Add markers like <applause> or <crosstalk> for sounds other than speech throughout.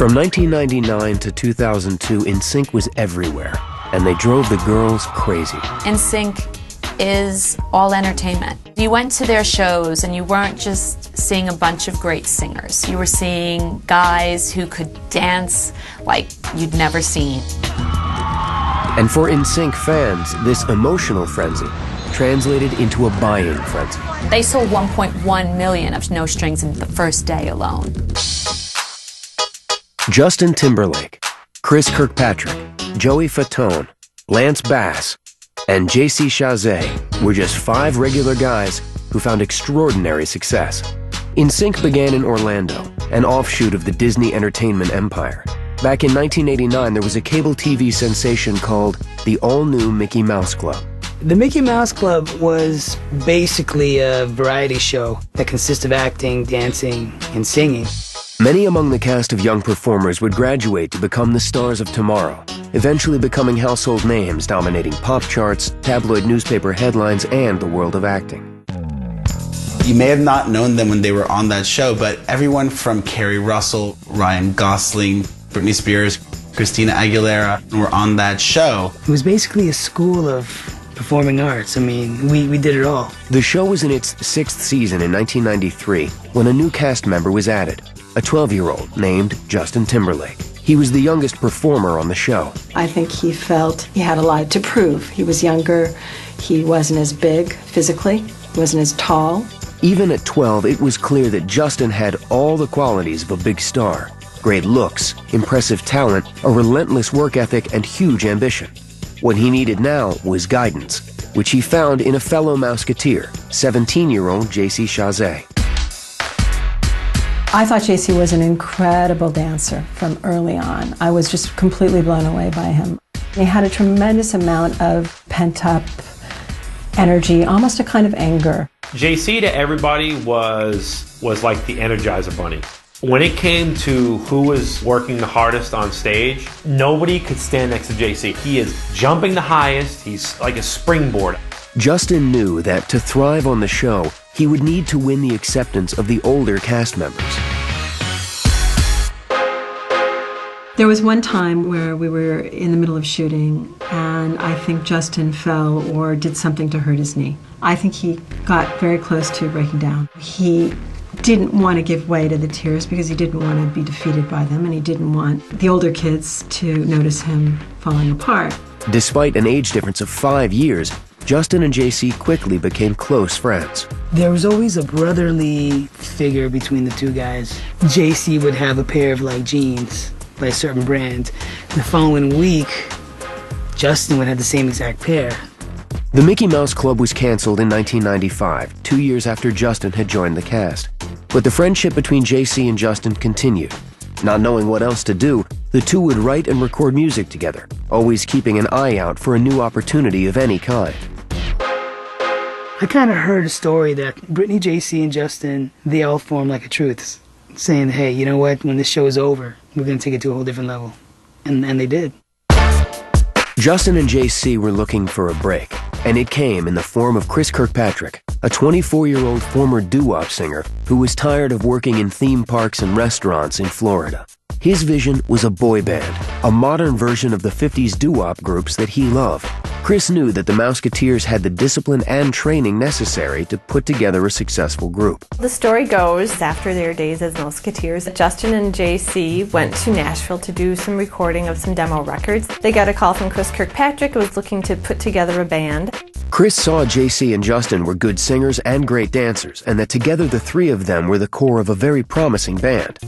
From 1999 to 2002, NSYNC was everywhere, and they drove the girls crazy. NSYNC is all entertainment. You went to their shows and you weren't just seeing a bunch of great singers. You were seeing guys who could dance like you'd never seen. And for NSYNC fans, this emotional frenzy translated into a buying frenzy. They sold 1.1 million of No Strings in the first day alone. Justin Timberlake, Chris Kirkpatrick, Joey Fatone, Lance Bass, and JC Chasez were just five regular guys who found extraordinary success. NSYNC began in Orlando, an offshoot of the Disney entertainment empire. Back in 1989, there was a cable TV sensation called the all-new Mickey Mouse Club. The Mickey Mouse Club was basically a variety show that consists of acting, dancing, and singing. Many among the cast of young performers would graduate to become the stars of tomorrow, eventually becoming household names dominating pop charts, tabloid newspaper headlines, and the world of acting. You may have not known them when they were on that show, but everyone from Keri Russell, Ryan Gosling, Britney Spears, Christina Aguilera were on that show. It was basically a school of performing arts. I mean, we, we did it all. The show was in its sixth season in 1993 when a new cast member was added a 12 year old named Justin Timberlake. He was the youngest performer on the show. I think he felt he had a lot to prove. He was younger, he wasn't as big physically, he wasn't as tall. Even at 12, it was clear that Justin had all the qualities of a big star great looks, impressive talent, a relentless work ethic, and huge ambition. What he needed now was guidance, which he found in a fellow Mouseketeer, 17 year old JC Chasez. I thought JC was an incredible dancer from early on. I was just completely blown away by him. He had a tremendous amount of pent up energy, almost a kind of anger. JC to everybody was was like the Energizer Bunny. When it came to who was working the hardest on stage, nobody could stand next to JC. He is jumping the highest. He's like a springboard. Justin knew that to thrive on the show, he would need to win the acceptance of the older cast members. There was one time where we were in the middle of shooting, and I think Justin fell or did something to hurt his knee. I think he got very close to breaking down. He didn't want to give way to the tears because he didn't want to be defeated by them, and he didn't want the older kids to notice him falling apart. Despite an age difference of five years, Justin and JC quickly became close friends. There was always a brotherly figure between the two guys. JC would have a pair of like jeans by a certain brand. The following week, Justin would have the same exact pair. The Mickey Mouse Club was canceled in 1995, two years after Justin had joined the cast. But the friendship between JC and Justin continued. Not knowing what else to do, the two would write and record music together, always keeping an eye out for a new opportunity of any kind. I kind of heard a story that Britney, JC, and Justin, they all formed like a truth, saying, hey, you know what, when this show is over, we're going to take it to a whole different level. And, and they did. Justin and JC were looking for a break, and it came in the form of Chris Kirkpatrick, a 24 year old former doo wop singer who was tired of working in theme parks and restaurants in Florida. His vision was a boy band, a modern version of the 50s doo wop groups that he loved. Chris knew that the Mouseketeers had the discipline and training necessary to put together a successful group. The story goes, after their days as Mouseketeers, Justin and JC went to Nashville to do some recording of some demo records. They got a call from Chris Kirkpatrick, who was looking to put together a band. Chris saw JC and Justin were good singers and great dancers, and that together the three of them were the core of a very promising band.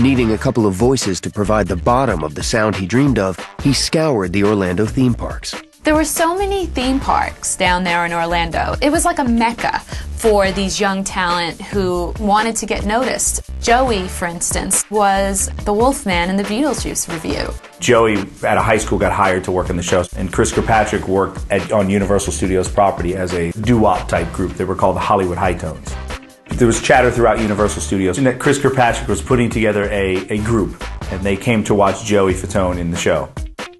Needing a couple of voices to provide the bottom of the sound he dreamed of, he scoured the Orlando theme parks. There were so many theme parks down there in Orlando. It was like a mecca for these young talent who wanted to get noticed. Joey, for instance, was the Wolfman in the Beetlejuice Revue. Joey, at a high school, got hired to work on the show, and Chris Kirkpatrick worked at, on Universal Studios property as a doo-wop type group. They were called the Hollywood High Tones. There was chatter throughout Universal Studios that Chris Kirkpatrick was putting together a, a group, and they came to watch Joey Fatone in the show.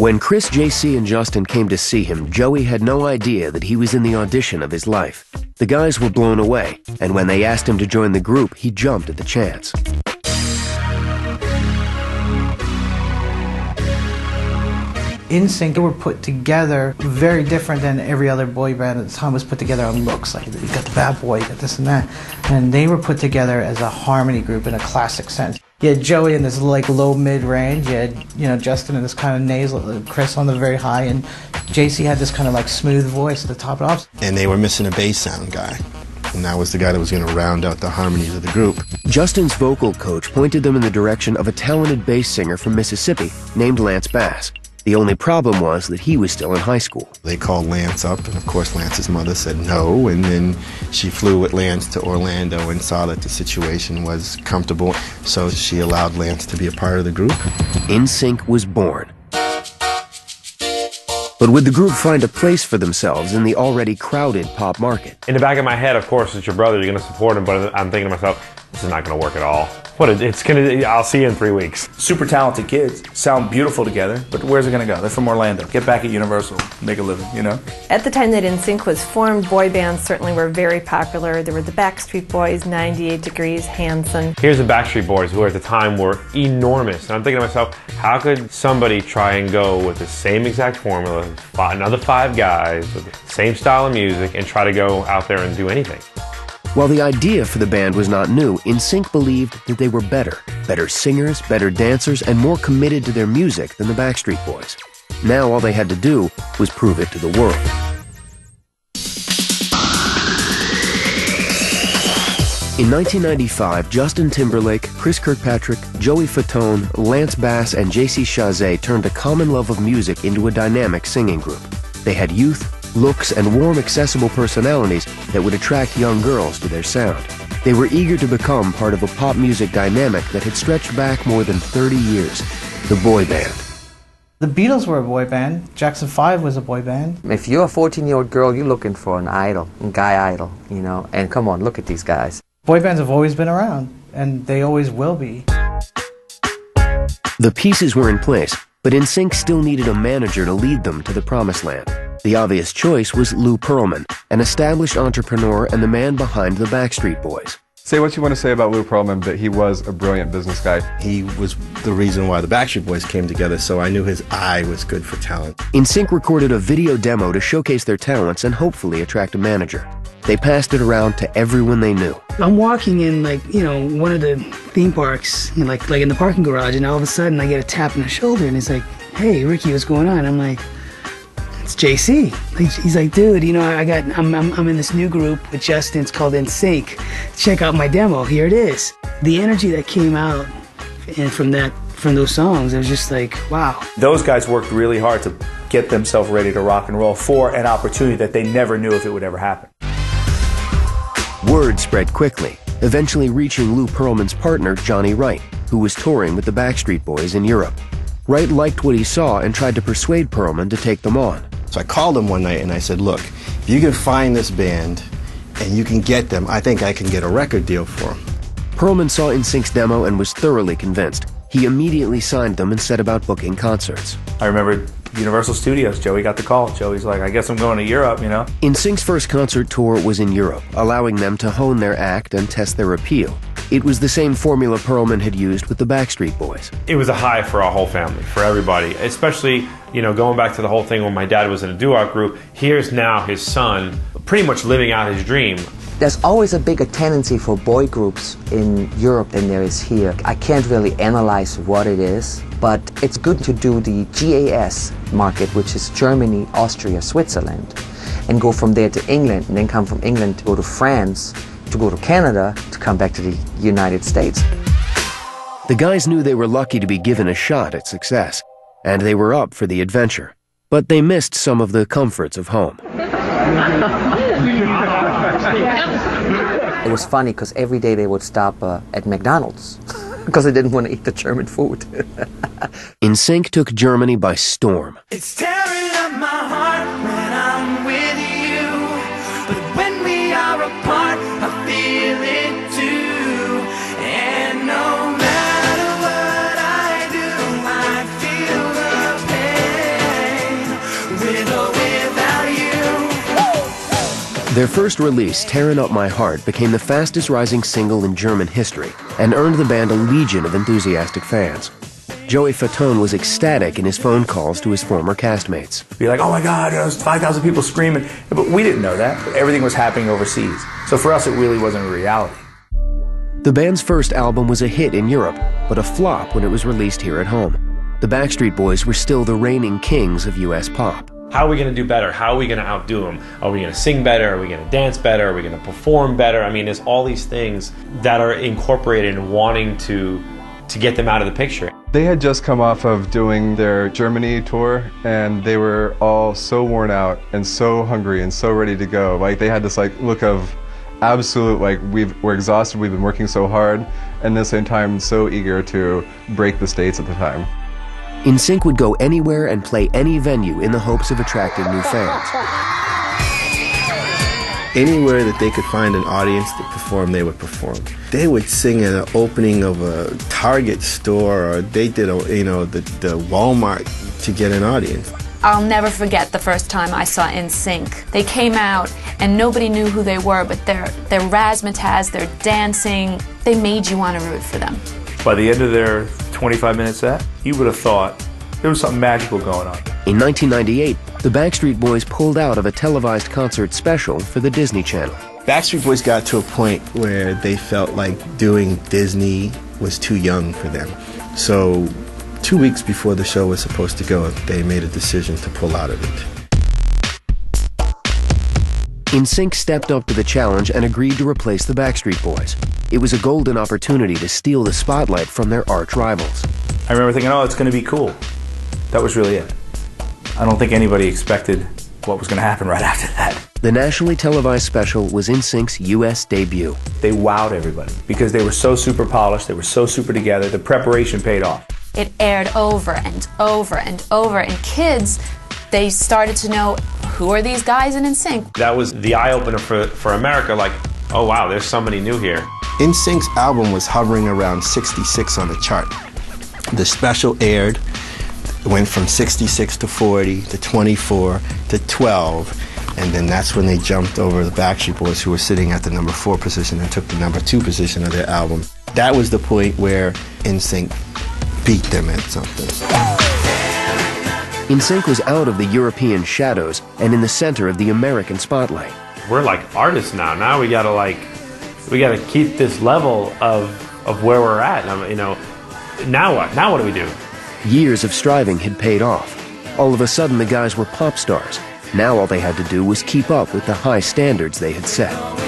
When Chris, JC, and Justin came to see him, Joey had no idea that he was in the audition of his life. The guys were blown away, and when they asked him to join the group, he jumped at the chance. NSYNC were put together very different than every other boy band at the time was put together on looks. Like you got the bad boy, you got this and that, and they were put together as a harmony group in a classic sense. You had Joey in this like low mid range. You had you know Justin in this kind of nasal, uh, Chris on the very high, and JC had this kind of like smooth voice at the top it off. And they were missing a bass sound guy. And that was the guy that was going to round out the harmonies of the group. Justin's vocal coach pointed them in the direction of a talented bass singer from Mississippi named Lance Bass. The only problem was that he was still in high school. They called Lance up, and of course, Lance's mother said no. And then she flew with Lance to Orlando and saw that the situation was comfortable. So she allowed Lance to be a part of the group. NSYNC was born. But would the group find a place for themselves in the already crowded pop market? In the back of my head, of course, it's your brother. You're going to support him, but I'm thinking to myself, this is not going to work at all. What it's gonna, I'll see you in three weeks. Super talented kids, sound beautiful together, but where's it gonna go? They're from Orlando. Get back at Universal, make a living, you know? At the time that NSYNC was formed, boy bands certainly were very popular. There were the Backstreet Boys, 98 Degrees, Hanson. Here's the Backstreet Boys, who at the time were enormous. And I'm thinking to myself, how could somebody try and go with the same exact formula, another five guys with the same style of music, and try to go out there and do anything? While the idea for the band was not new, NSYNC believed that they were better. Better singers, better dancers, and more committed to their music than the Backstreet Boys. Now all they had to do was prove it to the world. In 1995, Justin Timberlake, Chris Kirkpatrick, Joey Fatone, Lance Bass, and JC Chasez turned a common love of music into a dynamic singing group. They had youth, looks, and warm, accessible personalities that would attract young girls to their sound. They were eager to become part of a pop music dynamic that had stretched back more than 30 years the boy band. The Beatles were a boy band. Jackson 5 was a boy band. If you're a 14 year old girl, you're looking for an idol, a guy idol, you know, and come on, look at these guys. Boy bands have always been around, and they always will be. The pieces were in place, but NSYNC still needed a manager to lead them to the promised land. The obvious choice was Lou Pearlman, an established entrepreneur and the man behind the Backstreet Boys. Say what you want to say about Lou Pearlman, but he was a brilliant business guy. He was the reason why the Backstreet Boys came together, so I knew his eye was good for talent. NSYNC recorded a video demo to showcase their talents and hopefully attract a manager. They passed it around to everyone they knew. I'm walking in like, you know, one of the theme parks, you know, like like in the parking garage, and all of a sudden I get a tap on the shoulder and he's like, Hey Ricky, what's going on? I'm like, it's JC. He's like, dude, you know, I got, I'm, I'm, I'm in this new group with Justin. It's called NSYNC. Check out my demo. Here it is. The energy that came out and from that, from those songs, it was just like, wow. Those guys worked really hard to get themselves ready to rock and roll for an opportunity that they never knew if it would ever happen. Word spread quickly, eventually reaching Lou Pearlman's partner, Johnny Wright, who was touring with the Backstreet Boys in Europe. Wright liked what he saw and tried to persuade Pearlman to take them on. So I called him one night and I said, look, if you can find this band and you can get them, I think I can get a record deal for them. Pearlman saw NSYNC's demo and was thoroughly convinced. He immediately signed them and set about booking concerts. I remember Universal Studios. Joey got the call. Joey's like, I guess I'm going to Europe, you know? NSYNC's first concert tour was in Europe, allowing them to hone their act and test their appeal. It was the same formula Pearlman had used with the Backstreet Boys. It was a high for our whole family, for everybody, especially, you know, going back to the whole thing when my dad was in a doo-wop group. Here's now his son pretty much living out his dream. There's always a bigger tendency for boy groups in Europe than there is here. I can't really analyze what it is, but it's good to do the GAS market, which is Germany, Austria, Switzerland, and go from there to England, and then come from England to go to France, to go to Canada, to come back to the United States. The guys knew they were lucky to be given a shot at success, and they were up for the adventure. But they missed some of the comforts of home. It was funny because every day they would stop uh, at McDonald's <laughs> because they didn't want to eat the German food. <laughs> NSYNC took Germany by storm. It's tearing Their first release, Tearing Up My Heart, became the fastest rising single in German history and earned the band a legion of enthusiastic fans. Joey Fatone was ecstatic in his phone calls to his former castmates. Be like, oh my God, there's 5,000 people screaming. But we didn't know that. Everything was happening overseas. So for us, it really wasn't a reality. The band's first album was a hit in Europe, but a flop when it was released here at home. The Backstreet Boys were still the reigning kings of US pop. How are we going to do better? How are we going to outdo them? Are we going to sing better? Are we going to dance better? Are we going to perform better? I mean, there's all these things that are incorporated in wanting to to get them out of the picture. They had just come off of doing their Germany tour and they were all so worn out and so hungry and so ready to go. Like they had this like look of absolute like we've, we're exhausted, we've been working so hard and at the same time so eager to break the states at the time. NSYNC would go anywhere and play any venue in the hopes of attracting new fans. Anywhere that they could find an audience to perform, they would perform. They would sing at an opening of a Target store, or they did, a, you know, the, the Walmart to get an audience. I'll never forget the first time I saw NSYNC. They came out and nobody knew who they were, but their their razzmatazz, their dancing, they made you want to root for them. By the end of their 25 minute set, you would have thought there was something magical going on. In 1998, the Backstreet Boys pulled out of a televised concert special for the Disney Channel. Backstreet Boys got to a point where they felt like doing Disney was too young for them. So, two weeks before the show was supposed to go, they made a decision to pull out of it. NSYNC stepped up to the challenge and agreed to replace the Backstreet Boys. It was a golden opportunity to steal the spotlight from their arch rivals. I remember thinking, oh, it's going to be cool. That was really it. I don't think anybody expected what was going to happen right <laughs> after that. The nationally televised special was NSYNC's U.S. debut. They wowed everybody because they were so super polished, they were so super together, the preparation paid off. It aired over and over and over, and kids, they started to know who are these guys in NSYNC. That was the eye opener for, for America. Like, oh wow, there's somebody new here. NSYNC's album was hovering around 66 on the chart. The special aired, went from 66 to 40 to 24 to 12, and then that's when they jumped over the Backstreet Boys, who were sitting at the number four position, and took the number two position of their album. That was the point where NSYNC beat them at something. NSYNC was out of the European shadows and in the center of the American spotlight. We're like artists now. Now we gotta like, we gotta keep this level of of where we're at. I mean, you know, now what? Now what do we do? Years of striving had paid off. All of a sudden, the guys were pop stars. Now all they had to do was keep up with the high standards they had set.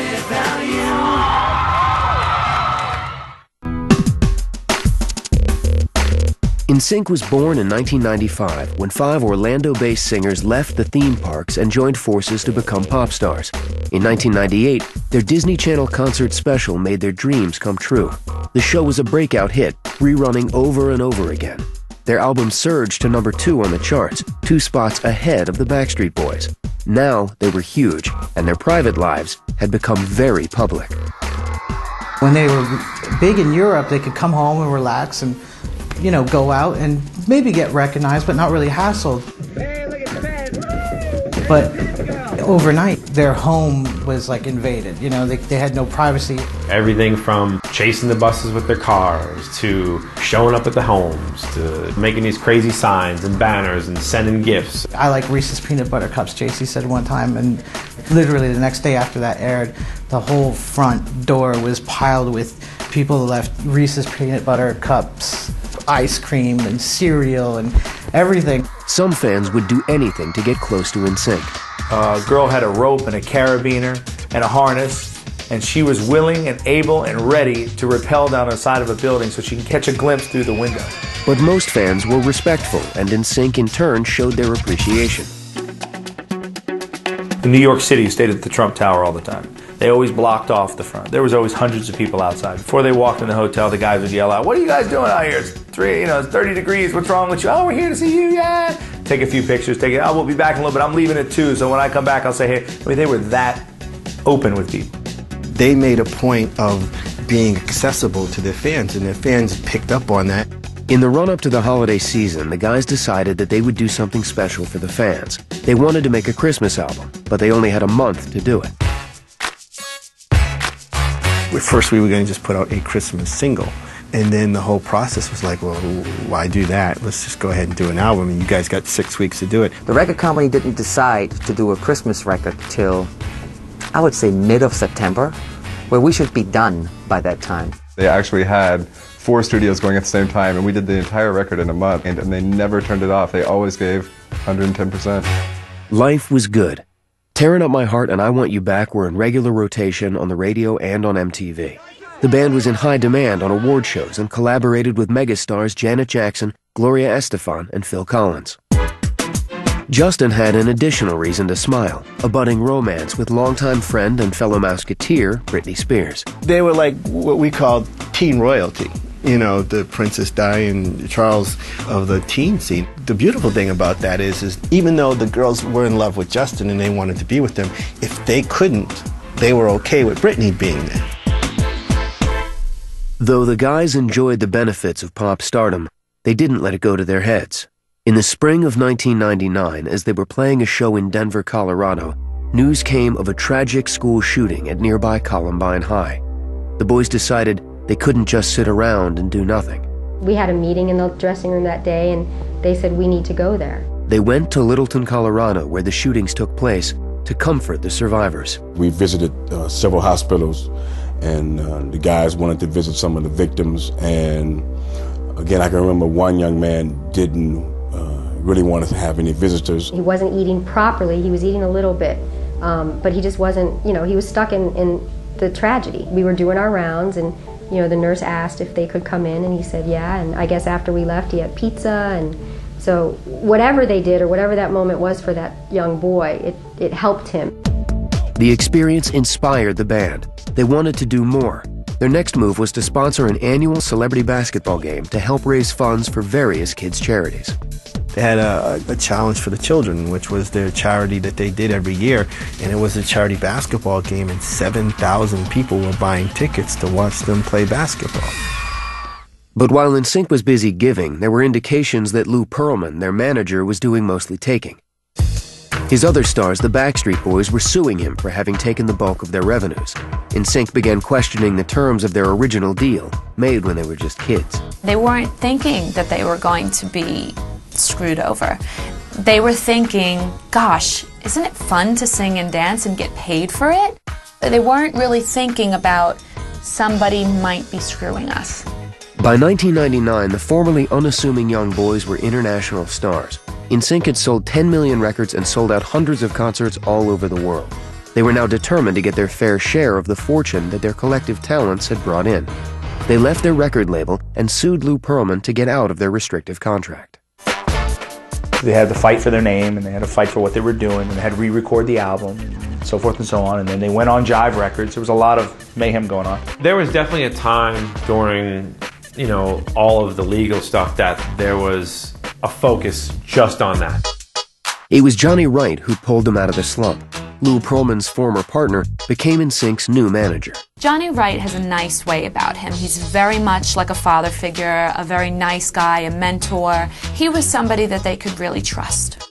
NSYNC was born in 1995 when five Orlando-based singers left the theme parks and joined forces to become pop stars. In 1998, their Disney Channel concert special made their dreams come true. The show was a breakout hit, rerunning over and over again. Their album surged to number two on the charts, two spots ahead of the Backstreet Boys. Now they were huge, and their private lives had become very public. When they were big in Europe, they could come home and relax and, you know, go out and maybe get recognized, but not really hassled. But overnight, their home was like invaded. You know, they, they had no privacy. Everything from chasing the buses with their cars to showing up at the homes to making these crazy signs and banners and sending gifts. I like Reese's peanut butter cups, JC said one time, and literally the next day after that aired, the whole front door was piled with people who left Reese's peanut butter cups, ice cream, and cereal, and everything. Some fans would do anything to get close to NSYNC. A girl had a rope and a carabiner and a harness, and she was willing and able and ready to rappel down the side of a building so she can catch a glimpse through the window. But most fans were respectful, and NSYNC in turn showed their appreciation. In New York City, stayed at the Trump Tower all the time. They always blocked off the front. There was always hundreds of people outside. Before they walked in the hotel, the guys would yell out, "What are you guys doing out here? It's three, you know, it's 30 degrees. What's wrong with you? Oh, we're here to see you. Yeah." Take a few pictures. Take it. Oh, we'll be back in a little bit. I'm leaving at two, so when I come back, I'll say, "Hey." I mean, they were that open with people. They made a point of being accessible to their fans, and their fans picked up on that. In the run up to the holiday season, the guys decided that they would do something special for the fans. They wanted to make a Christmas album, but they only had a month to do it. At first, we were going to just put out a Christmas single, And then the whole process was like, well, why do that? Let's just go ahead and do an album. And you guys got six weeks to do it. The record company didn't decide to do a Christmas record till, I would say, mid of September, where we should be done by that time. They actually had four studios going at the same time, and we did the entire record in a month, and, and they never turned it off. They always gave 110%. Life was good. Tearing Up My Heart and I Want You Back were in regular rotation on the radio and on MTV. The band was in high demand on award shows and collaborated with megastars Janet Jackson, Gloria Estefan, and Phil Collins. Justin had an additional reason to smile a budding romance with longtime friend and fellow Mouseketeer, Britney Spears. They were like what we called teen royalty. You know, the Princess Di and Charles of the teen scene. The beautiful thing about that is, is even though the girls were in love with Justin and they wanted to be with him, if they couldn't, they were okay with Britney being there. Though the guys enjoyed the benefits of pop stardom, they didn't let it go to their heads. In the spring of 1999, as they were playing a show in Denver, Colorado, news came of a tragic school shooting at nearby Columbine High. The boys decided they couldn't just sit around and do nothing. We had a meeting in the dressing room that day, and they said we need to go there. They went to Littleton, Colorado, where the shootings took place, to comfort the survivors. We visited uh, several hospitals, and uh, the guys wanted to visit some of the victims. And again, I can remember one young man didn't uh, really want to have any visitors. He wasn't eating properly, he was eating a little bit, um, but he just wasn't, you know, he was stuck in, in the tragedy. We were doing our rounds, and, you know, the nurse asked if they could come in, and he said, yeah. And I guess after we left, he had pizza and so whatever they did or whatever that moment was for that young boy, it, it helped him. The experience inspired the band. They wanted to do more. Their next move was to sponsor an annual celebrity basketball game to help raise funds for various kids' charities. They had a, a, challenge for the children, which was their charity that they did every year, and it was a charity basketball game, and 7,000 people were buying tickets to watch them play basketball. But while NSYNC was busy giving, there were indications that Lou Pearlman, their manager, was doing mostly taking. His other stars, the Backstreet Boys, were suing him for having taken the bulk of their revenues. NSYNC began questioning the terms of their original deal, made when they were just kids. They weren't thinking that they were going to be screwed over. They were thinking, gosh, isn't it fun to sing and dance and get paid for it? They weren't really thinking about somebody might be screwing us. By 1999, the formerly unassuming young boys were international stars. NSYNC had sold 10 million records and sold out hundreds of concerts all over the world. They were now determined to get their fair share of the fortune that their collective talents had brought in. They left their record label and sued Lou Pearlman to get out of their restrictive contract. They had to fight for their name and they had to fight for what they were doing and they had to re-record the album and so forth and so on. And then they went on Jive Records. There was a lot of mayhem going on. There was definitely a time during you know, all of the legal stuff that there was a focus just on that. It was Johnny Wright who pulled them out of the slump. Lou Pearlman's former partner became NSYNC's new manager. Johnny Wright has a nice way about him. He's very much like a father figure, a very nice guy, a mentor. He was somebody that they could really trust.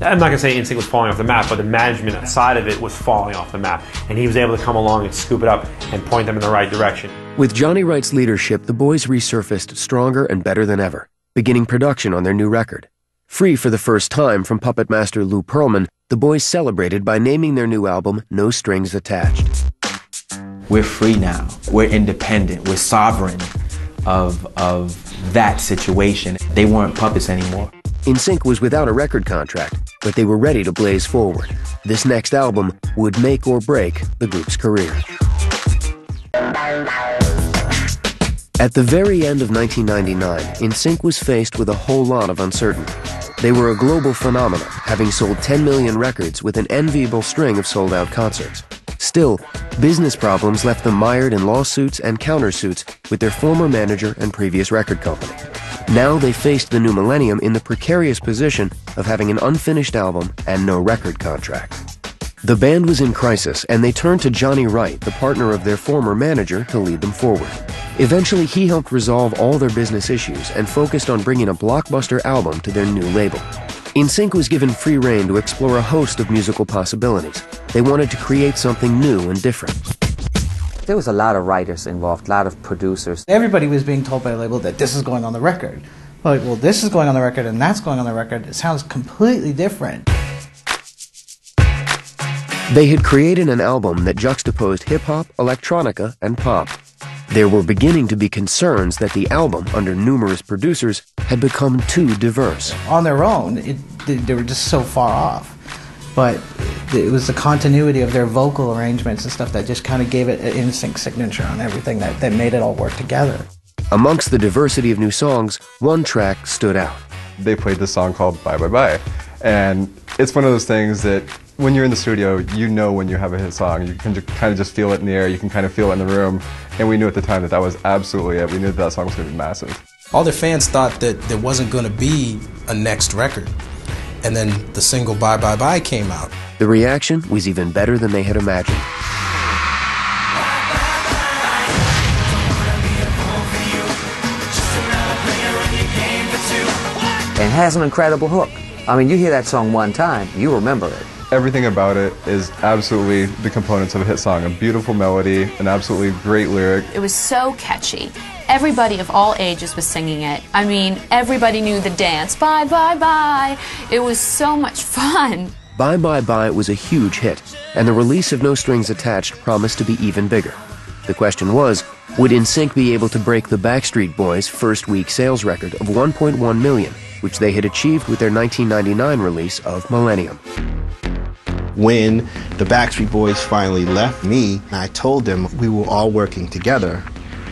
I'm not going to say NSYNC was falling off the map, but the management side of it was falling off the map. And he was able to come along and scoop it up and point them in the right direction. With Johnny Wright's leadership, the boys resurfaced stronger and better than ever, beginning production on their new record. Free for the first time from puppet master Lou Pearlman, the boys celebrated by naming their new album No Strings Attached. We're free now. We're independent. We're sovereign of, of that situation. They weren't puppets anymore. NSYNC was without a record contract, but they were ready to blaze forward. This next album would make or break the group's career. At the very end of 1999, NSYNC was faced with a whole lot of uncertainty. They were a global phenomenon, having sold 10 million records with an enviable string of sold-out concerts. Still, business problems left them mired in lawsuits and countersuits with their former manager and previous record company. Now they faced the new millennium in the precarious position of having an unfinished album and no record contract. The band was in crisis, and they turned to Johnny Wright, the partner of their former manager, to lead them forward. Eventually, he helped resolve all their business issues and focused on bringing a blockbuster album to their new label. NSYNC was given free rein to explore a host of musical possibilities. They wanted to create something new and different. There was a lot of writers involved, a lot of producers. Everybody was being told by the label that this is going on the record. Like, well, this is going on the record and that's going on the record. It sounds completely different. They had created an album that juxtaposed hip hop, electronica, and pop. There were beginning to be concerns that the album, under numerous producers, had become too diverse. On their own, it, they, they were just so far off. But it was the continuity of their vocal arrangements and stuff that just kind of gave it an NSYNC signature on everything that, that made it all work together. Amongst the diversity of new songs, one track stood out. They played this song called Bye Bye Bye. And it's one of those things that when you're in the studio, you know when you have a hit song. You can kind of just feel it in the air, you can kind of feel it in the room. And we knew at the time that that was absolutely it. We knew that, that song was going to be massive. All their fans thought that there wasn't going to be a next record. And then the single Bye Bye Bye came out. The reaction was even better than they had imagined. And has an incredible hook. I mean, you hear that song one time, you remember it. Everything about it is absolutely the components of a hit song. A beautiful melody, an absolutely great lyric. It was so catchy. Everybody of all ages was singing it. I mean, everybody knew the dance. Bye, bye, bye. It was so much fun. Bye Bye Bye was a huge hit, and the release of No Strings Attached promised to be even bigger. The question was, would NSYNC be able to break the Backstreet Boys' first week sales record of 1.1 million, which they had achieved with their 1999 release of Millennium? When the Backstreet Boys finally left me, I told them we were all working together.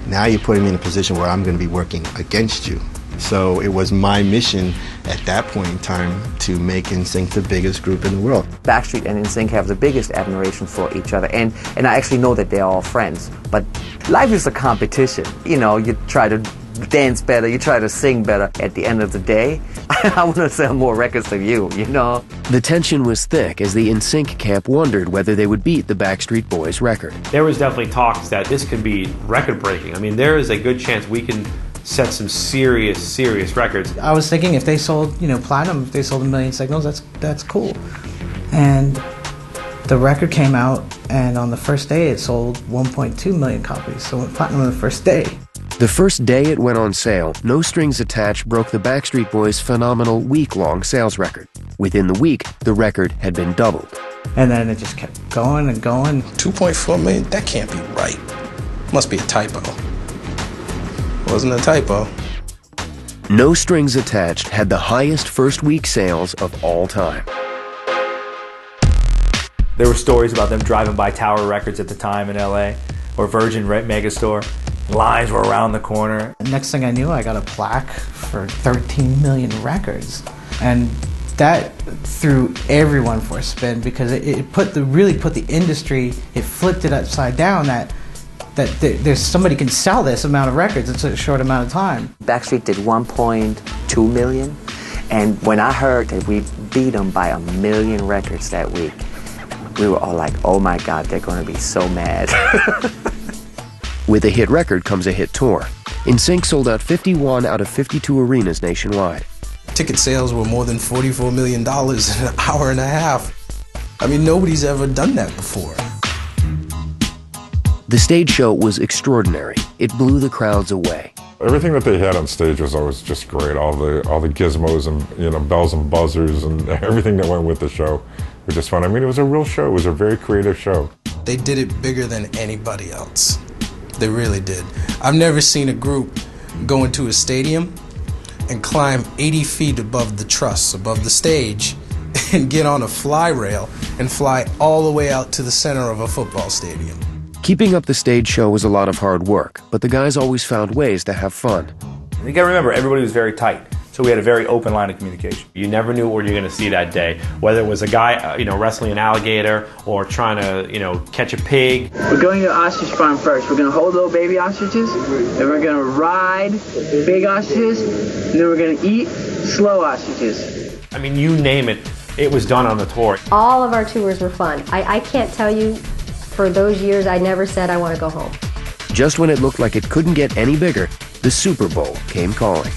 Now you're putting me in a position where I'm going to be working against you. So it was my mission at that point in time to make NSYNC the biggest group in the world. Backstreet and NSYNC have the biggest admiration for each other, and, and I actually know that they're all friends. But life is a competition. You know, you try to dance better, you try to sing better. At the end of the day, <laughs> I want to sell more records than you, you know? The tension was thick as the NSYNC camp wondered whether they would beat the Backstreet Boys record. There was definitely talks that this could be record breaking. I mean, there is a good chance we can set some serious, serious records. I was thinking if they sold, you know, platinum, if they sold a million signals, that's that's cool. And the record came out, and on the first day, it sold 1.2 million copies. So it went platinum on the first day. The first day it went on sale, No Strings Attached broke the Backstreet Boys' phenomenal week long sales record. Within the week, the record had been doubled. And then it just kept going and going. 2.4 million? That can't be right. Must be a typo. Wasn't a typo. No Strings Attached had the highest first week sales of all time. There were stories about them driving by Tower Records at the time in LA or Virgin Megastore. Lines were around the corner. Next thing I knew, I got a plaque for 13 million records. And that threw everyone for a spin because it, it put the really put the industry, it flipped it upside down that that there's somebody can sell this amount of records in such a short amount of time. Backstreet did 1.2 million, and when I heard that we beat them by a million records that week, we were all like, "Oh my God, they're going to be so mad." <laughs> With a hit record comes a hit tour. NSYNC sold out 51 out of 52 arenas nationwide. Ticket sales were more than $44 million in an hour and a half. I mean, nobody's ever done that before. The stage show was extraordinary. It blew the crowds away. Everything that they had on stage was always just great. All the all the gizmos and you know bells and buzzers and <laughs> everything that went with the show were just fun. I mean, it was a real show. It was a very creative show. They did it bigger than anybody else. They really did. I've never seen a group go into a stadium and climb 80 feet above the truss, above the stage, <laughs> and get on a fly rail and fly all the way out to the center of a football stadium. Keeping up the stage show was a lot of hard work, but the guys always found ways to have fun. You gotta remember, everybody was very tight. So we had a very open line of communication. You never knew what you're going to see that day, whether it was a guy, uh, you know, wrestling an alligator or trying to, you know, catch a pig. We're going to ostrich farm first. We're going to hold little baby ostriches, then we're going to ride big ostriches, and then we're going to eat slow ostriches. I mean, you name it, it was done on the tour. All of our tours were fun. I, I can't tell you, for those years, I never said I want to go home. Just when it looked like it couldn't get any bigger, the Super Bowl came calling.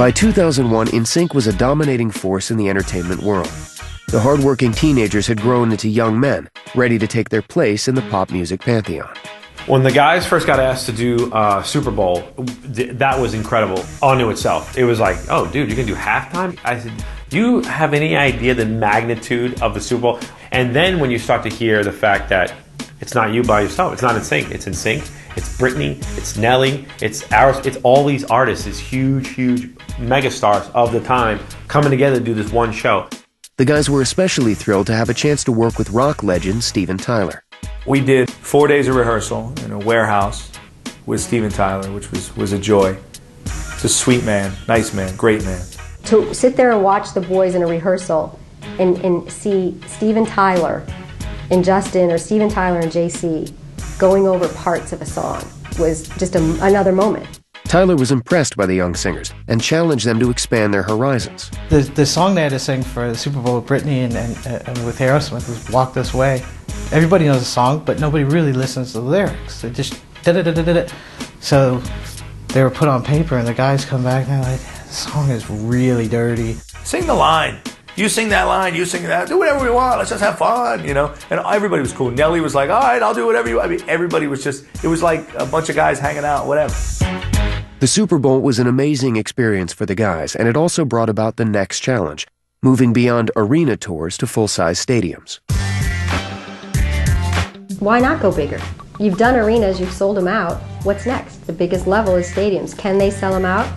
By 2001, NSYNC was a dominating force in the entertainment world. The hardworking teenagers had grown into young men, ready to take their place in the pop music pantheon. When the guys first got asked to do uh, Super Bowl, th- that was incredible unto itself. It was like, oh, dude, you can do halftime? I said, do you have any idea the magnitude of the Super Bowl? And then when you start to hear the fact that it's not you by yourself, it's not in sync, it's in sync. It's Britney, it's Nelly, it's ours, it's all these artists, these huge, huge megastars of the time coming together to do this one show. The guys were especially thrilled to have a chance to work with rock legend Steven Tyler. We did four days of rehearsal in a warehouse with Steven Tyler, which was, was a joy. It's a sweet man, nice man, great man. To sit there and watch the boys in a rehearsal and, and see Steven Tyler and Justin or Steven Tyler and JC going over parts of a song was just a, another moment. Tyler was impressed by the young singers and challenged them to expand their horizons. The, the song they had to sing for the Super Bowl with Britney and, and, and with Aerosmith was Walk This Way. Everybody knows the song, but nobody really listens to the lyrics. They just da da da da da. So they were put on paper, and the guys come back and they're like, "The song is really dirty." Sing the line. You sing that line, you sing that, do whatever we want, let's just have fun, you know? And everybody was cool. Nelly was like, all right, I'll do whatever you want. I mean, everybody was just, it was like a bunch of guys hanging out, whatever. The Super Bowl was an amazing experience for the guys, and it also brought about the next challenge moving beyond arena tours to full size stadiums. Why not go bigger? You've done arenas, you've sold them out. What's next? The biggest level is stadiums. Can they sell them out?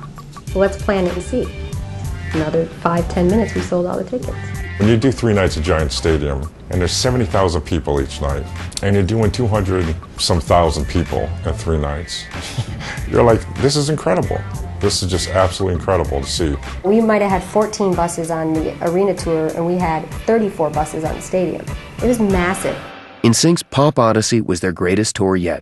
Well, let's plan it and see. Another five, ten minutes, we sold all the tickets. When you do three nights at Giant Stadium, and there's 70,000 people each night, and you're doing 200 some thousand people in three nights, <laughs> you're like, this is incredible. This is just absolutely incredible to see. We might have had 14 buses on the arena tour, and we had 34 buses on the stadium. It was massive. NSYNC's Pop Odyssey was their greatest tour yet.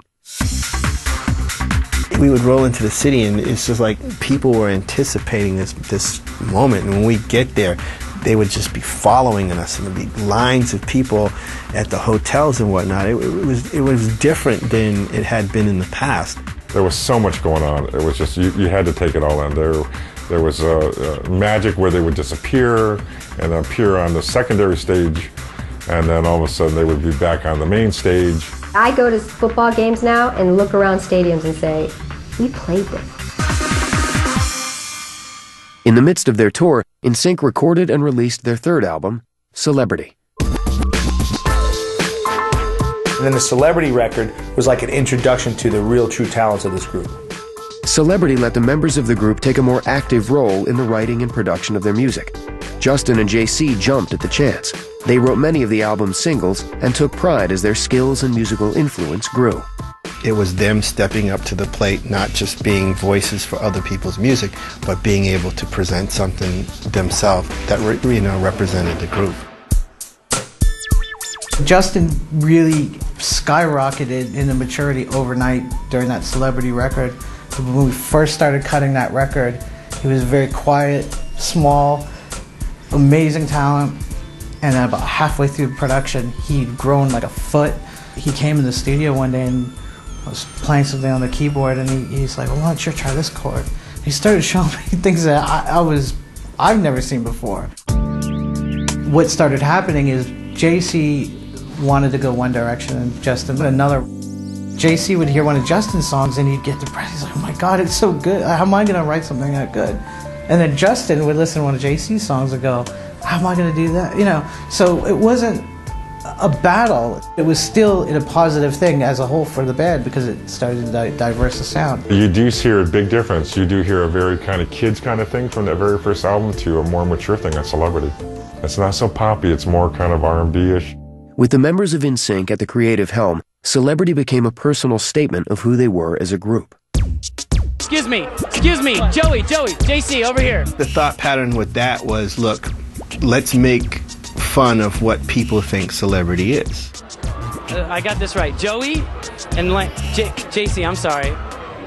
We would roll into the city, and it's just like people were anticipating this this moment. And when we get there, they would just be following us, and there'd be lines of people at the hotels and whatnot. It, it was it was different than it had been in the past. There was so much going on. It was just, you, you had to take it all in. There, there was uh, uh, magic where they would disappear and appear on the secondary stage, and then all of a sudden they would be back on the main stage. I go to football games now and look around stadiums and say, we played this. In the midst of their tour, NSYNC recorded and released their third album, Celebrity. And then the celebrity record was like an introduction to the real true talents of this group. Celebrity let the members of the group take a more active role in the writing and production of their music. Justin and JC jumped at the chance. They wrote many of the album's singles and took pride as their skills and musical influence grew. It was them stepping up to the plate, not just being voices for other people's music, but being able to present something themselves that re- you know represented the group. Justin really skyrocketed in the maturity overnight during that celebrity record. When we first started cutting that record, he was very quiet, small, amazing talent. And then about halfway through production, he'd grown like a foot. He came in the studio one day and was playing something on the keyboard, and he, he's like, "Well, why don't you try this chord?" He started <laughs> showing me things that I, I was I've never seen before. What started happening is JC wanted to go one direction and Justin another. JC would hear one of Justin's songs and he'd get depressed. He's like, "Oh my God, it's so good! How am I gonna write something that good?" And then Justin would listen to one of JC's songs and go, "How am I gonna do that?" You know. So it wasn't a battle. It was still in a positive thing as a whole for the band because it started to di- diverse the sound. You do hear a big difference. You do hear a very kind of kids kind of thing from that very first album to a more mature thing, a celebrity. It's not so poppy, it's more kind of R&B-ish. With the members of NSYNC at the creative helm, Celebrity became a personal statement of who they were as a group. Excuse me, excuse me, Joey, Joey, JC, over here. The thought pattern with that was, look, let's make fun of what people think celebrity is. Uh, I got this right. Joey and like J- JC, I'm sorry.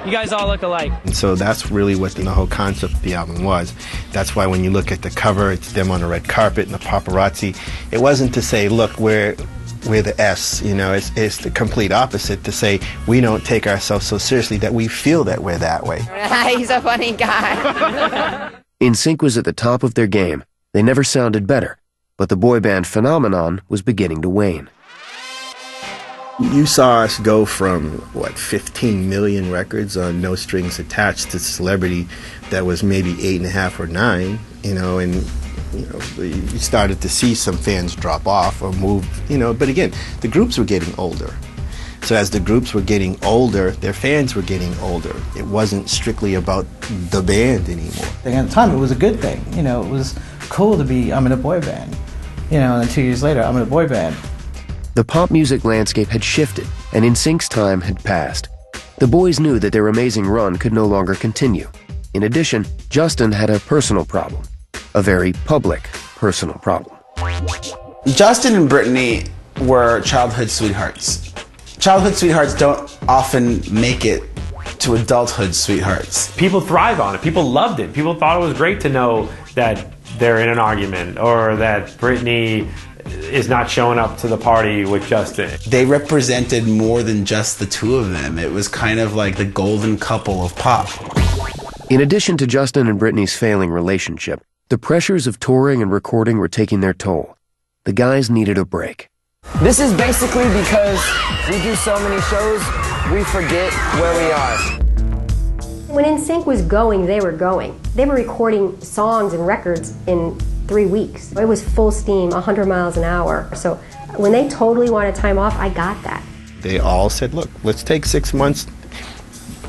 You guys all look alike. And so that's really what the whole concept of the album was. That's why when you look at the cover, it's them on the red carpet and the paparazzi. It wasn't to say, look, we're we're the S, you know, it's, it's the complete opposite to say we don't take ourselves so seriously that we feel that we're that way. <laughs> He's a funny guy. <laughs> NSYNC was at the top of their game. They never sounded better, but the boy band phenomenon was beginning to wane. You saw us go from, what, 15 million records on No Strings Attached to Celebrity that was maybe eight and a half or nine, you know, and, you know, you started to see some fans drop off or move, you know, but again, the groups were getting older. So as the groups were getting older, their fans were getting older. It wasn't strictly about the band anymore. At the time, it was a good thing. You know, it was cool to be, I'm in a boy band. You know, and then two years later, I'm in a boy band. The pop music landscape had shifted, and NSYNC's time had passed. The boys knew that their amazing run could no longer continue. In addition, Justin had a personal problem, a very public personal problem. Justin and Britney were childhood sweethearts. Childhood sweethearts don't often make it to adulthood sweethearts. People thrive on it. People loved it. People thought it was great to know that they're in an argument or that Britney is not showing up to the party with Justin. They represented more than just the two of them. It was kind of like the golden couple of pop. In addition to Justin and Britney's failing relationship, the pressures of touring and recording were taking their toll. The guys needed a break. This is basically because we do so many shows, we forget where we are. When NSYNC was going, they were going. They were recording songs and records in three weeks. It was full steam, 100 miles an hour. So when they totally wanted time off, I got that. They all said, look, let's take six months,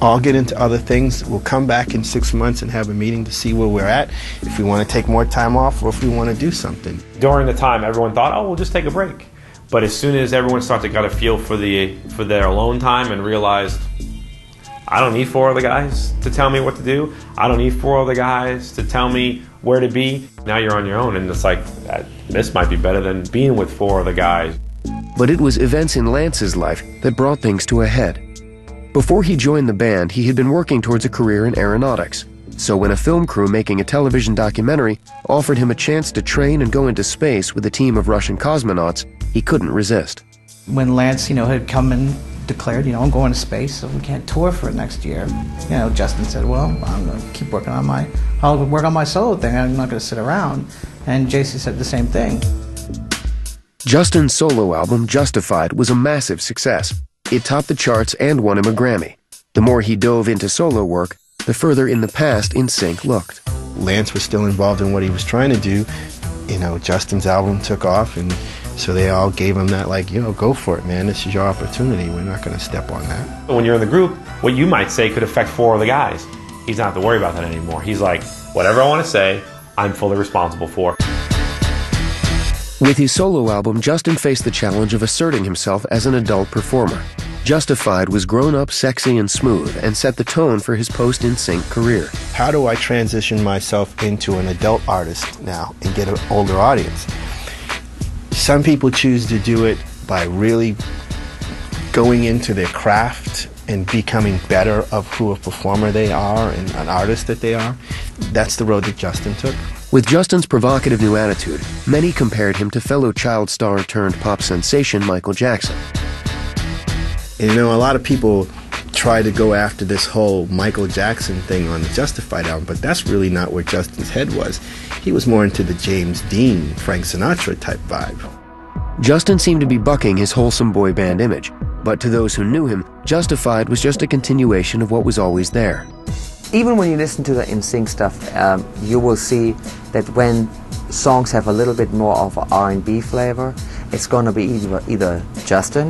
I'll get into other things. We'll come back in six months and have a meeting to see where we're at, if we want to take more time off or if we want to do something. During the time, everyone thought, oh, we'll just take a break. But as soon as everyone started to get a feel for the for their alone time and realized I don't need four other guys to tell me what to do. I don't need four other guys to tell me where to be. Now you're on your own, and it's like uh, this might be better than being with four other guys. But it was events in Lance's life that brought things to a head. Before he joined the band, he had been working towards a career in aeronautics. So when a film crew making a television documentary offered him a chance to train and go into space with a team of Russian cosmonauts, he couldn't resist. When Lance, you know, had come and declared, you know, I'm going to space, so we can't tour for next year. You know, Justin said, well, I'm going to keep working on my, I'll work on my solo thing. I'm not going to sit around. And JC said the same thing. Justin's solo album, Justified, was a massive success. It topped the charts and won him a Grammy. The more he dove into solo work, the further in the past NSYNC looked. Lance was still involved in what he was trying to do. You know, Justin's album took off and so they all gave him that, like, you know, go for it, man. This is your opportunity. We're not going to step on that. When you're in the group, what you might say could affect four of the guys. He's not have to worry about that anymore. He's like, whatever I want to say, I'm fully responsible for. With his solo album, Justin faced the challenge of asserting himself as an adult performer. Justified was grown up, sexy, and smooth, and set the tone for his post NSYNC career. How do I transition myself into an adult artist now and get an older audience? Some people choose to do it by really going into their craft and becoming better of who a performer they are and an artist that they are. That's the road that Justin took. With Justin's provocative new attitude, many compared him to fellow child star turned pop sensation Michael Jackson. And you know, a lot of people try to go after this whole Michael Jackson thing on the Justified album, but that's really not where Justin's head was. He was more into the James Dean, Frank Sinatra type vibe. Justin seemed to be bucking his wholesome boy band image, but to those who knew him, Justified was just a continuation of what was always there. Even when you listen to the NSYNC stuff, um, you will see that when songs have a little bit more of R&B flavor, it's going to be either, either Justin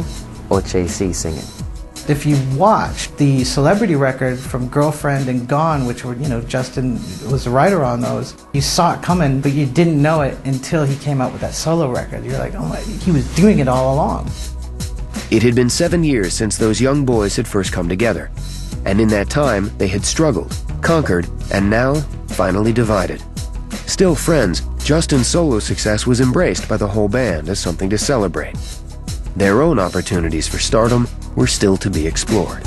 or JC singing. If you watch the celebrity record from Girlfriend and Gone, which were, you know, Justin was the writer on those, you saw it coming, but you didn't know it until he came out with that solo record. You're like, oh my, he was doing it all along. It had been seven years since those young boys had first come together. And in that time, they had struggled, conquered, and now finally divided. Still friends, Justin's solo success was embraced by the whole band as something to celebrate. Their own opportunities for stardom were still to be explored.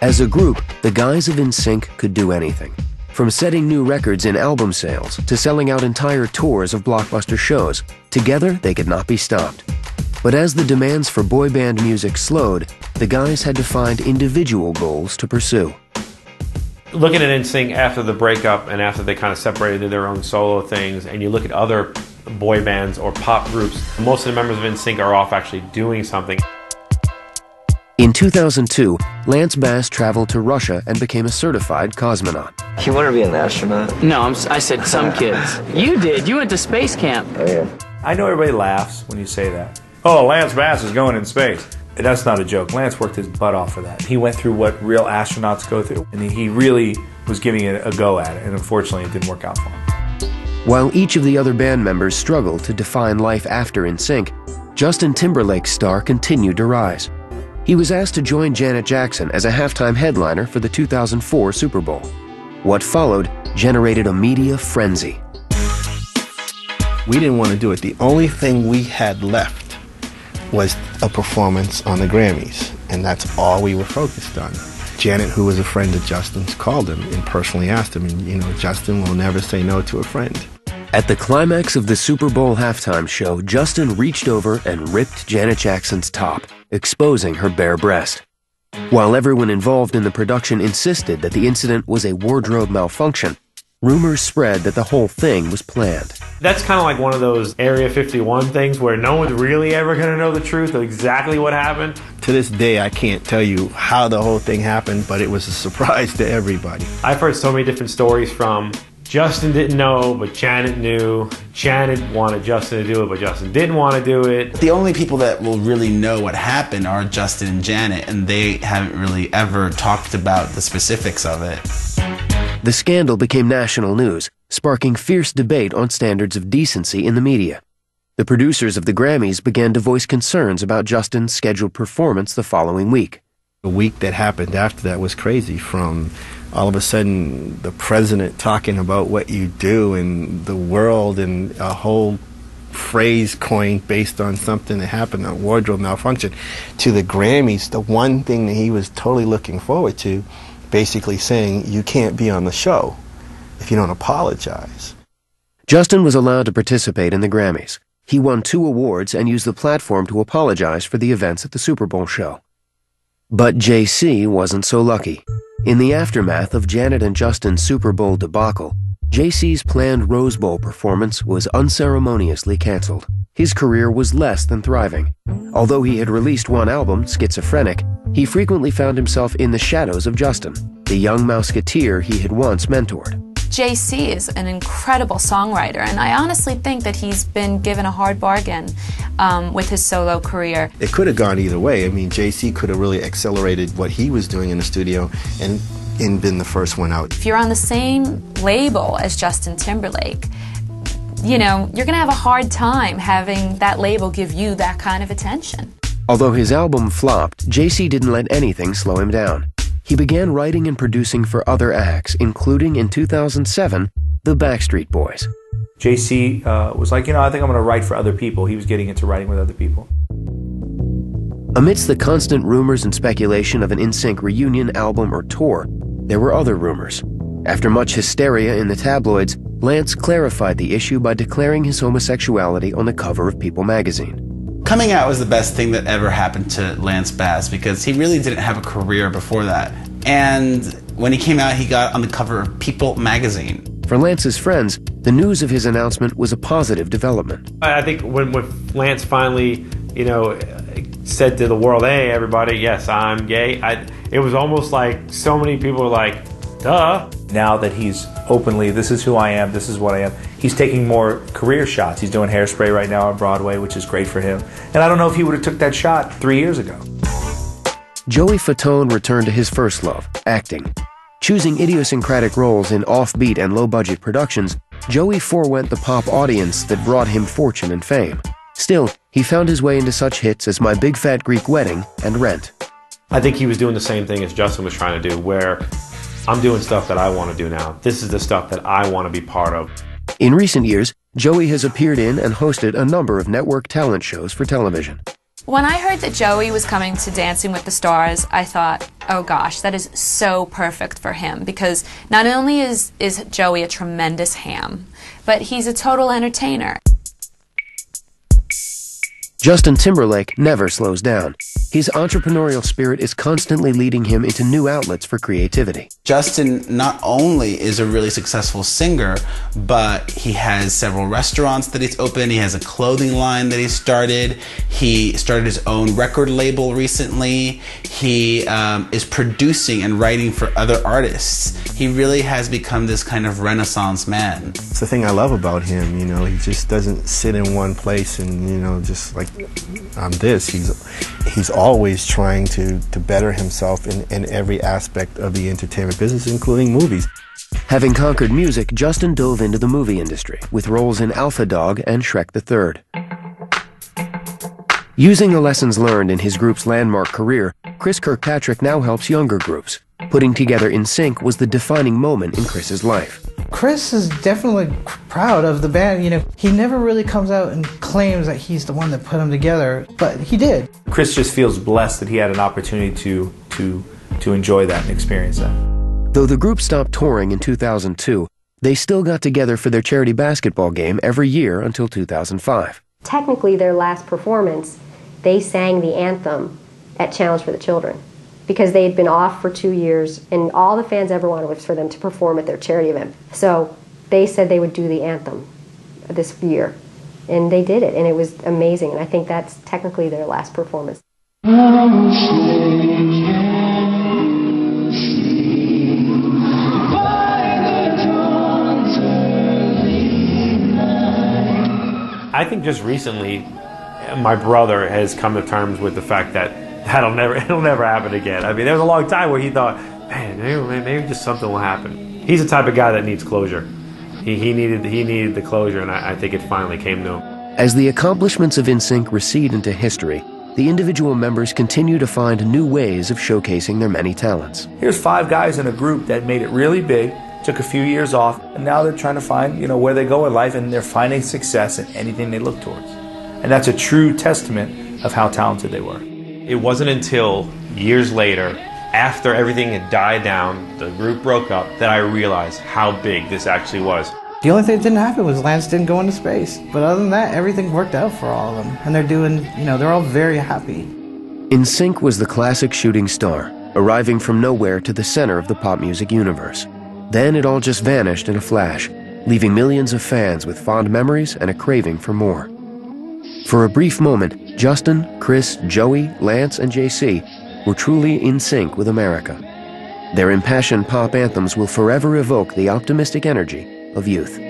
As a group, the guys of NSYNC could do anything. From setting new records in album sales to selling out entire tours of blockbuster shows, together they could not be stopped. But as the demands for boy band music slowed, the guys had to find individual goals to pursue. Looking at NSYNC after the breakup and after they kind of separated into their own solo things, and you look at other boy bands or pop groups, most of the members of NSYNC are off actually doing something. In 2002, Lance Bass traveled to Russia and became a certified cosmonaut. You want to be an astronaut? No, I'm, I said some kids. <laughs> You did. You went to space camp. Oh, yeah. I know everybody laughs when you say that. Oh, Lance Bass is going in space. That's not a joke. Lance worked his butt off for that. He went through what real astronauts go through, and he really was giving it a go at it, and unfortunately, it didn't work out for him. While each of the other band members struggled to define life after NSYNC, Justin Timberlake's star continued to rise. He was asked to join Janet Jackson as a halftime headliner for the 2004 Super Bowl. What followed generated a media frenzy. We didn't want to do it. The only thing we had left was a performance on the Grammys, and that's all we were focused on. Janet, who was a friend of Justin's, called him and personally asked him, and you know, Justin will never say no to a friend. At the climax of the Super Bowl halftime show, Justin reached over and ripped Janet Jackson's top, exposing her bare breast. While everyone involved in the production insisted that the incident was a wardrobe malfunction, rumors spread that the whole thing was planned. That's kind of like one of those Area 51 things where no one's really ever going to know the truth of exactly what happened. To this day, I can't tell you how the whole thing happened, but it was a <laughs> surprise to everybody. I've heard so many different stories from Justin didn't know, but Janet knew. Janet wanted Justin to do it, but Justin didn't want to do it. The only people that will really know what happened are Justin and Janet, and they haven't really ever talked about the specifics of it. The scandal became national news, sparking fierce debate on standards of decency in the media. The producers of the Grammys began to voice concerns about Justin's scheduled performance the following week. The week that happened after that was crazy from all of a sudden the president talking about what you do and the world and a whole phrase coined based on something that happened, a wardrobe malfunction, to the Grammys, the one thing that he was totally looking forward to, basically saying, you can't be on the show if you don't apologize. Justin was allowed to participate in the Grammys. He won two awards and used the platform to apologize for the events at the Super Bowl show. But JC wasn't so lucky. In the aftermath of Janet and Justin's Super Bowl debacle, JC's planned Rose Bowl performance was unceremoniously canceled. His career was less than thriving. Although he had released one album, Schizophrenic, he frequently found himself in the shadows of Justin, the young Mouseketeer he had once mentored. JC is an incredible songwriter, and I honestly think that he's been given a hard bargain um, with his solo career. It could have gone either way. I mean, JC could have really accelerated what he was doing in the studio and, and been the first one out. If you're on the same label as Justin Timberlake, you know, you're going to have a hard time having that label give you that kind of attention. Although his album flopped, JC didn't let anything slow him down. He began writing and producing for other acts, including in 2007, the Backstreet Boys. JC uh, was like, you know, I think I'm going to write for other people. He was getting into writing with other people. Amidst the constant rumors and speculation of an NSYNC reunion album or tour, there were other rumors. After much hysteria in the tabloids, Lance clarified the issue by declaring his homosexuality on the cover of People magazine. Coming out was the best thing that ever happened to Lance Bass because he really didn't have a career before that. And when he came out, he got on the cover of People magazine. For Lance's friends, the news of his announcement was a positive development. I think when, when Lance finally, you know, said to the world, "Hey, everybody, yes, I'm gay," I, it was almost like so many people were like, "Duh." Now that he's openly, this is who I am, this is what I am. He's taking more career shots. He's doing hairspray right now on Broadway, which is great for him. And I don't know if he would have took that shot three years ago. Joey Fatone returned to his first love, acting. Choosing idiosyncratic roles in offbeat and low-budget productions, Joey forewent the pop audience that brought him fortune and fame. Still, he found his way into such hits as My Big Fat Greek Wedding and Rent. I think he was doing the same thing as Justin was trying to do, where I'm doing stuff that I want to do now. This is the stuff that I want to be part of. In recent years, Joey has appeared in and hosted a number of network talent shows for television. When I heard that Joey was coming to Dancing with the Stars, I thought, oh gosh, that is so perfect for him because not only is, is Joey a tremendous ham, but he's a total entertainer. Justin Timberlake never slows down. His entrepreneurial spirit is constantly leading him into new outlets for creativity. Justin not only is a really successful singer, but he has several restaurants that he's opened. He has a clothing line that he started. He started his own record label recently. He um, is producing and writing for other artists. He really has become this kind of renaissance man. It's the thing I love about him, you know, he just doesn't sit in one place and, you know, just like I'm this. He's he's always trying to, to better himself in, in every aspect of the entertainment business, including movies. Having conquered music, Justin dove into the movie industry with roles in Alpha Dog and Shrek the Third. Using the lessons learned in his group's landmark career, Chris Kirkpatrick now helps younger groups. Putting together NSYNC was the defining moment in Chris's life. Chris is definitely proud of the band. You know, he never really comes out and claims that he's the one that put them together, but he did. Chris just feels blessed that he had an opportunity to to to enjoy that and experience that. Though the group stopped touring in 2002, they still got together for their charity basketball game every year until 2005. Technically, their last performance, they sang the anthem at Challenge for the Children because they had been off for two years, and all the fans ever wanted was for them to perform at their charity event. So they said they would do the anthem this year, and they did it, and it was amazing. And I think that's technically their last performance. I think just recently, my brother has come to terms with the fact that that'll never <laughs> it'll never happen again. I mean, there was a long time where he thought, man, maybe, maybe just something will happen. He's the type of guy that needs closure. He, he needed he needed the closure, and I, I think it finally came to him. As the accomplishments of NSYNC recede into history, the individual members continue to find new ways of showcasing their many talents. Here's five guys in a group that made it really big, took a few years off, and now they're trying to find, you know, where they go in life and they're finding success in anything they look towards. And that's a true testament of how talented they were. It wasn't until years later, after everything had died down, the group broke up, that I realized how big this actually was. The only thing that didn't happen was Lance didn't go into space. But other than that, everything worked out for all of them. And they're doing, you know, they're all very happy. NSYNC was the classic shooting star, arriving from nowhere to the center of the pop music universe. Then it all just vanished in a flash, leaving millions of fans with fond memories and a craving for more. For a brief moment, Justin, Chris, Joey, Lance, and JC were truly in sync with America. Their impassioned pop anthems will forever evoke the optimistic energy of youth.